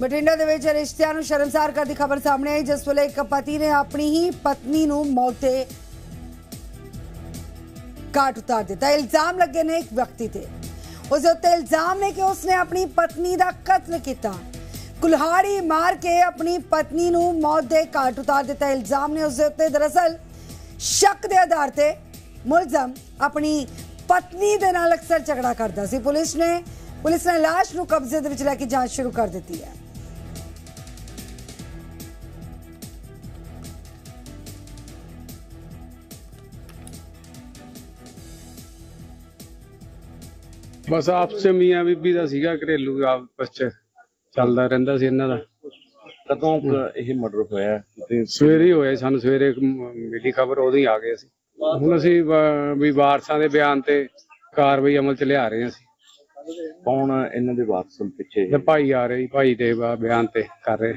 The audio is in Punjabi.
ਬਠਿੰਡਾ ਦੇ ਵਿੱਚ ਰਿਸ਼ਤਿਆਂ ਨੂੰ ਸ਼ਰਮਸਾਰ ਕਰਦੀ ਖਬਰ ਸਾਹਮਣੇ ਆਈ, ਜਿਸ ਵੇਲੇ ਇੱਕ ਪਤੀ ਨੇ ਆਪਣੀ ਹੀ ਪਤਨੀ ਨੂੰ ਮੌਤ ਦੇ ਘਾਟ ਉਤਾਰ ਦਿੱਤਾ। ਇਲਜ਼ਾਮ ਲੱਗੇ ਨੇ ਇੱਕ ਵਿਅਕਤੀ ਤੇ। ਉਸ ਉੱਤੇ ਇਲਜ਼ਾਮ ਨੇ ਕਿ ਉਸਨੇ ਆਪਣੀ ਪਤਨੀ ਦਾ ਕਤਲ ਕੀਤਾ। ਕੁਲਹਾੜੀ ਮਾਰ ਕੇ ਆਪਣੀ ਪਤਨੀ ਨੂੰ ਮੌਤ ਦੇ ਘਾਟ ਉਤਾਰ ਦਿੱਤਾ। ਇਲਜ਼ਾਮ ਨੇ ਉਸ ਦੇ ਉੱਤੇ ਦਰਅਸਲ ਸ਼ੱਕ ਦੇ ਆਧਾਰ ਤੇ ਮੁਲਜ਼ਮ ਆਪਣੀ ਪਤਨੀ ਦੇ ਨਾਲ ਅਕਸਰ ਝਗੜਾ ਕਰਦਾ ਸੀ। ਪੁਲਿਸ ਨੇ ਪੁਲਿਸ ਨੇ ਲਾਸ਼ ਨੂੰ ਕਬਜ਼ੇ ਦੇ ਵਿੱਚ ਲੈ ਕੇ ਜਾਂਚ ਸ਼ੁਰੂ ਕਰ ਦਿੱਤੀ ਹੈ। ਬਸ ਆਪਸ ਮੀਆਂ ਬੀਬੀ ਦਾ ਸੀਗਾ ਘਰੇਲੂ ਆਪਸ ਚ ਚੱਲਦਾ ਰਹਿੰਦਾ ਸੀ ਇਹਨਾਂ ਦਾ। ਕਦੋਂ ਕੁ ਇਹ ਮਰਡਰ ਹੋਇਆ? ਤੇ ਸਵੇਰੇ ਹੀ ਹੋਇਆ ਸਾਨੂੰ ਸਵੇਰੇ ਇੱਕ ਮ- ਮਿਲੀ ਖਬਰ ਉਦੋਂ ਹੀ ਆ ਗਏ ਸੀ ਹੁਣ ਅਸੀਂ ਵਾ- ਵੀ ਵਾਰਸਾਂ ਦੇ ਬਿਆਨ ਤੇ ਕਾਰਵਾਈ ਅਮਲ ਚ ਲਿਆ ਰਹੇ ਹਾਂ ਅਸੀਂ। ਕੌਣ ਇਹਨਾਂ ਦੇ ਵਾਰਸ ਪਿੱਛੇ? ਤੇ ਭਾਈ ਆ ਰਹੇ ਜੀ, ਭਾਈ ਦੇ ਬਿਆਨ ਤੇ ਕਰ ਰਹੇ।